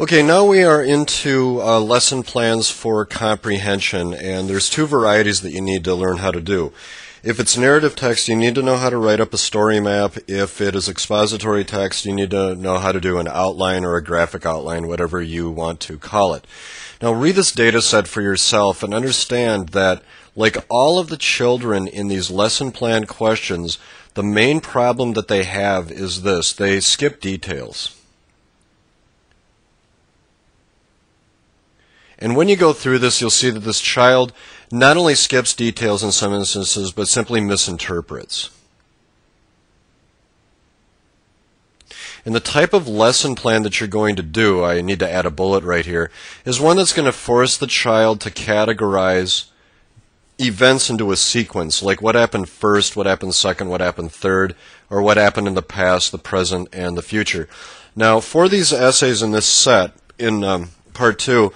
Okay, now we are into uh, lesson plans for comprehension, and there's two varieties that you need to learn how to do. If it's narrative text, you need to know how to write up a story map. If it is expository text, you need to know how to do an outline or a graphic outline, whatever you want to call it. Now, read this data set for yourself and understand that, like all of the children in these lesson plan questions, the main problem that they have is this they skip details. And when you go through this, you'll see that this child not only skips details in some instances, but simply misinterprets. And the type of lesson plan that you're going to do, I need to add a bullet right here, is one that's going to force the child to categorize events into a sequence, like what happened first, what happened second, what happened third, or what happened in the past, the present, and the future. Now, for these essays in this set, in um, part two,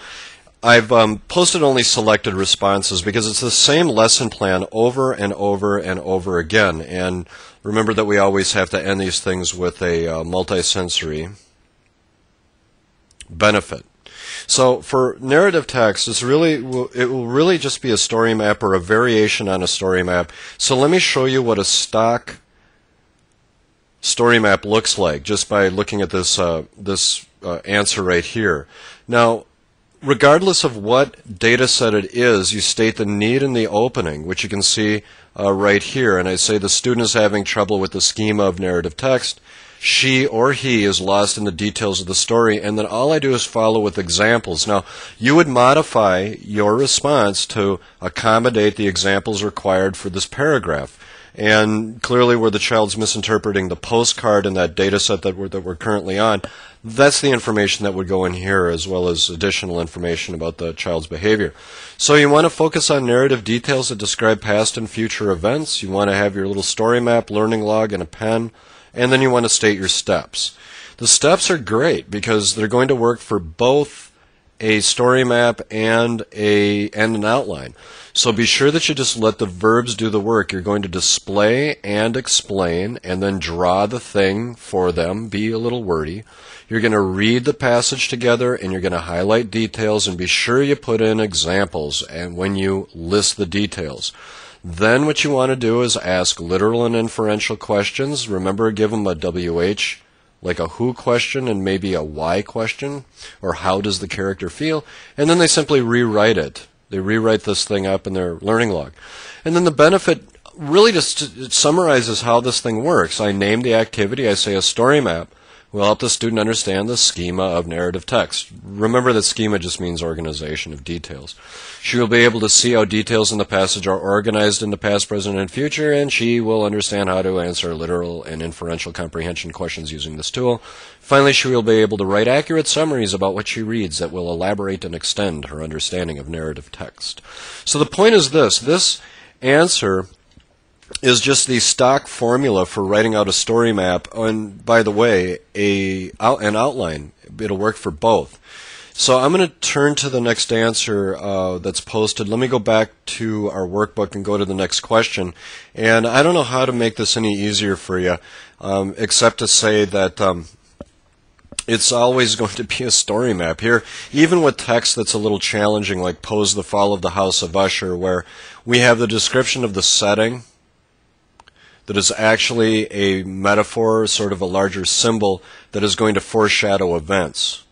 I've um, posted only selected responses because it's the same lesson plan over and over and over again. And remember that we always have to end these things with a uh, multisensory benefit. So for narrative text, it's really it will really just be a story map or a variation on a story map. So let me show you what a stock story map looks like just by looking at this uh, this uh, answer right here. Now regardless of what data set it is, you state the need in the opening, which you can see uh, right here. And I say the student is having trouble with the schema of narrative text. She or he is lost in the details of the story, and then all I do is follow with examples. Now, you would modify your response to accommodate the examples required for this paragraph. And clearly, where the child's misinterpreting the postcard in that data set that we're, that we're currently on, that's the information that would go in here as well as additional information about the child's behavior. So you want to focus on narrative details that describe past and future events. You want to have your little story map, learning log, and a pen. And then you want to state your steps. The steps are great because they're going to work for both a story map and a and an outline. So be sure that you just let the verbs do the work. You're going to display and explain and then draw the thing for them. Be a little wordy. You're going to read the passage together and you're going to highlight details and be sure you put in examples and when you list the details. Then what you want to do is ask literal and inferential questions. Remember, give them a WH, like a who question and maybe a why question, or how does the character feel, and then they simply rewrite it. They rewrite this thing up in their learning log. And then the benefit really just summarizes how this thing works. I name the activity, I say a story map will help the student understand the schema of narrative text. Remember that schema just means organization of details. She will be able to see how details in the passage are organized into past, present, and future, and she will understand how to answer literal and inferential comprehension questions using this tool. Finally, she will be able to write accurate summaries about what she reads that will elaborate and extend her understanding of narrative text. So the point is this this answer is just the stock formula for writing out a story map. And by the way, a an outline. It'll work for both. So I'm going to turn to the next answer uh, that's posted. Let me go back to our workbook and go to the next question. And I don't know how to make this any easier for you, um, except to say that um, it's always going to be a story map here, even with text that's a little challenging, like "Poe's the Fall of the House of Usher," where we have the description of the setting that is actually a metaphor, sort of a larger symbol that is going to foreshadow events.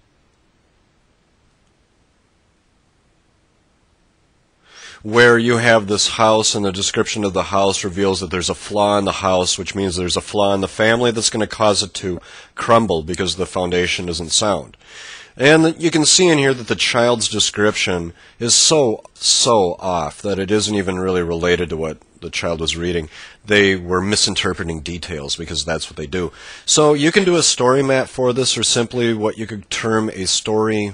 Where you have this house and the description of the house reveals that there's a flaw in the house, which means there's a flaw in the family that's going to cause it to crumble because the foundation isn't sound. And you can see in here that the child's description is so, so off that it isn't even really related to what the child was reading they were misinterpreting details because that's what they do. So you can do a story map for this or simply what you could term a story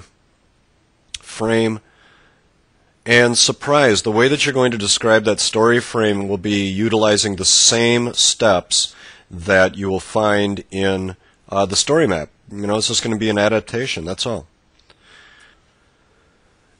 frame. And surprise, the way that you're going to describe that story frame will be utilizing the same steps that you will find in uh, the story map. You know, it's just going to be an adaptation, that's all.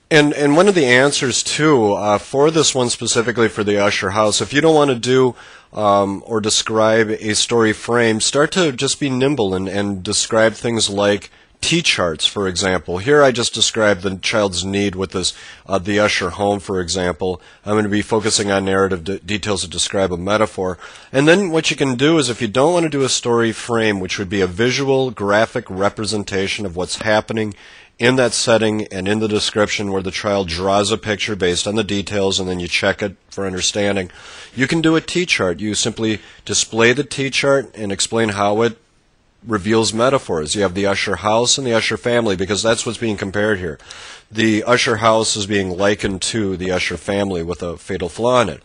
And and one of the answers too uh, for this one specifically for the Usher House, if you don't want to do um, or describe a story frame, start to just be nimble and, and describe things like T-charts, for example. Here I just described the child's need with this, uh, the usher home, for example. I'm going to be focusing on narrative de- details to describe a metaphor. And then what you can do is if you don't want to do a story frame, which would be a visual graphic representation of what's happening in that setting and in the description where the child draws a picture based on the details and then you check it for understanding. You can do a T-chart. You simply display the T-chart and explain how it reveals metaphors. You have the Usher house and the Usher family because that's what's being compared here. The Usher house is being likened to the Usher family with a fatal flaw in it.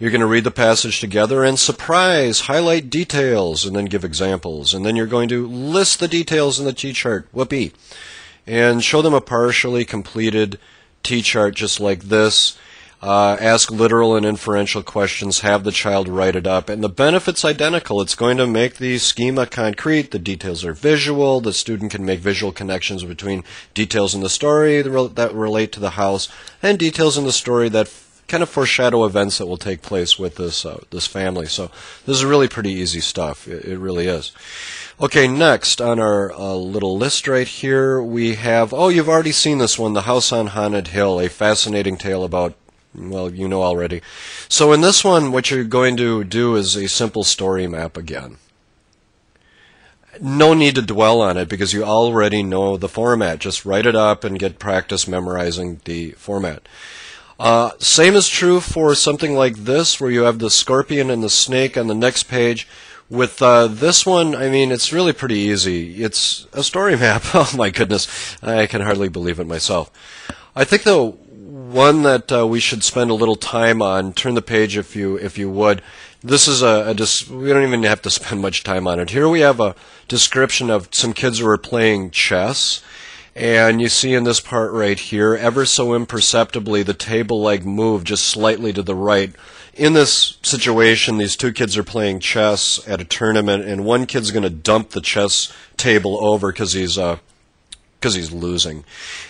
You're going to read the passage together and surprise, highlight details, and then give examples. And then you're going to list the details in the T-chart. Whoopee and show them a partially completed T-chart just like this. Uh, ask literal and inferential questions, have the child write it up, and the benefit's identical. It's going to make the schema concrete, the details are visual, the student can make visual connections between details in the story that relate to the house and details in the story that kind of foreshadow events that will take place with this uh, this family. So this is really pretty easy stuff. It, it really is. Okay, next on our uh, little list right here, we have, oh, you've already seen this one, The House on Haunted Hill, a fascinating tale about, well, you know already. So in this one, what you're going to do is a simple story map again. No need to dwell on it because you already know the format. Just write it up and get practice memorizing the format. Uh, same is true for something like this, where you have the scorpion and the snake on the next page. With uh, this one, I mean, it's really pretty easy. It's a story map. oh my goodness, I can hardly believe it myself. I think the one that uh, we should spend a little time on. Turn the page if you if you would. This is a, a dis- we don't even have to spend much time on it. Here we have a description of some kids who are playing chess. And you see in this part right here, ever so imperceptibly, the table leg moved just slightly to the right in this situation, these two kids are playing chess at a tournament, and one kid's going to dump the chess table over because he's uh, because he's losing.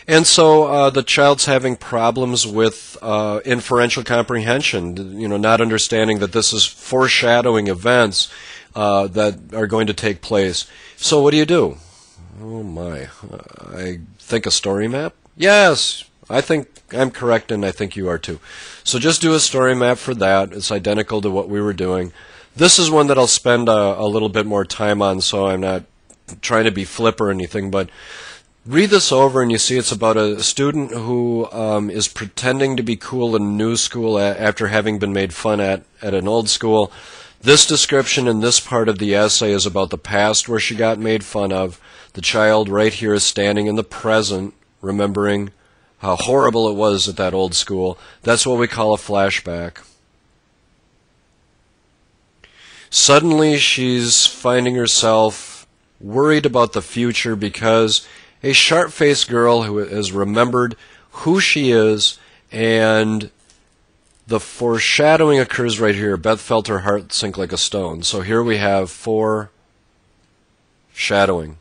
And so uh, the child's having problems with uh, inferential comprehension, you know, not understanding that this is foreshadowing events uh, that are going to take place. So what do you do? Oh my, I think a story map? Yes, I think I'm correct, and I think you are too. So just do a story map for that. It's identical to what we were doing. This is one that I'll spend a, a little bit more time on, so I'm not trying to be flip or anything, but read this over and you see it's about a student who um, is pretending to be cool in a new school after having been made fun at at an old school. This description in this part of the essay is about the past where she got made fun of. The child right here is standing in the present, remembering how horrible it was at that old school. That's what we call a flashback. Suddenly, she's finding herself worried about the future because a sharp faced girl who has remembered who she is and the foreshadowing occurs right here. Beth felt her heart sink like a stone. So here we have foreshadowing.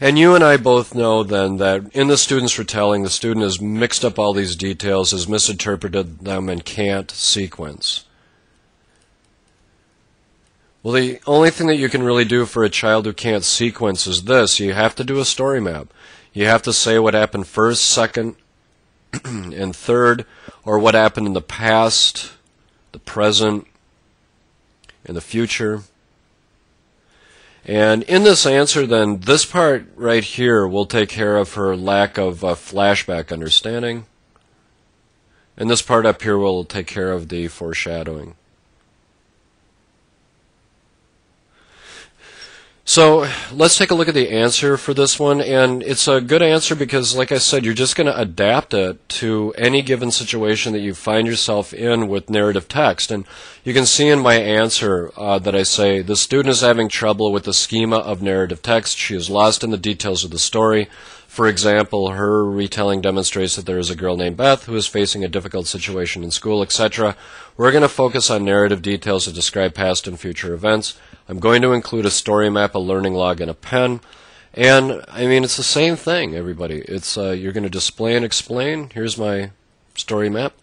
And you and I both know then that in the student's retelling, the student has mixed up all these details, has misinterpreted them, and can't sequence. Well, the only thing that you can really do for a child who can't sequence is this you have to do a story map. You have to say what happened first, second, and third, or what happened in the past, the present, and the future. And in this answer, then, this part right here will take care of her lack of uh, flashback understanding. And this part up here will take care of the foreshadowing. So let's take a look at the answer for this one. And it's a good answer because, like I said, you're just going to adapt it to any given situation that you find yourself in with narrative text. And you can see in my answer uh, that I say the student is having trouble with the schema of narrative text. She is lost in the details of the story. For example, her retelling demonstrates that there is a girl named Beth who is facing a difficult situation in school, etc. We're going to focus on narrative details to describe past and future events. I'm going to include a story map, a learning log, and a pen. And I mean, it's the same thing, everybody. It's uh, you're going to display and explain. Here's my story map.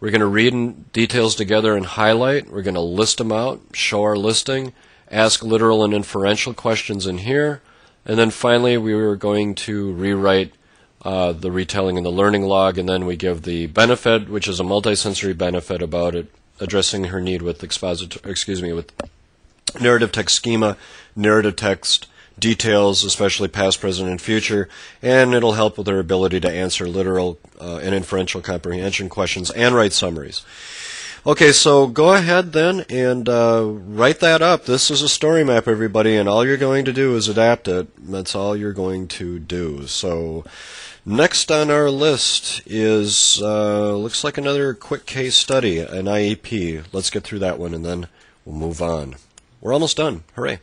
We're going to read in details together and highlight. We're going to list them out, show our listing, ask literal and inferential questions in here, and then finally we are going to rewrite uh, the retelling and the learning log, and then we give the benefit, which is a multisensory benefit about it addressing her need with expositor, excuse me, with narrative text schema, narrative text details, especially past, present, and future, and it'll help with their ability to answer literal uh, and inferential comprehension questions and write summaries. Okay, so go ahead then and uh, write that up. This is a story map, everybody, and all you're going to do is adapt it. That's all you're going to do. So next on our list is uh, looks like another quick case study, an IEP. Let's get through that one and then we'll move on. We're almost done. Hooray!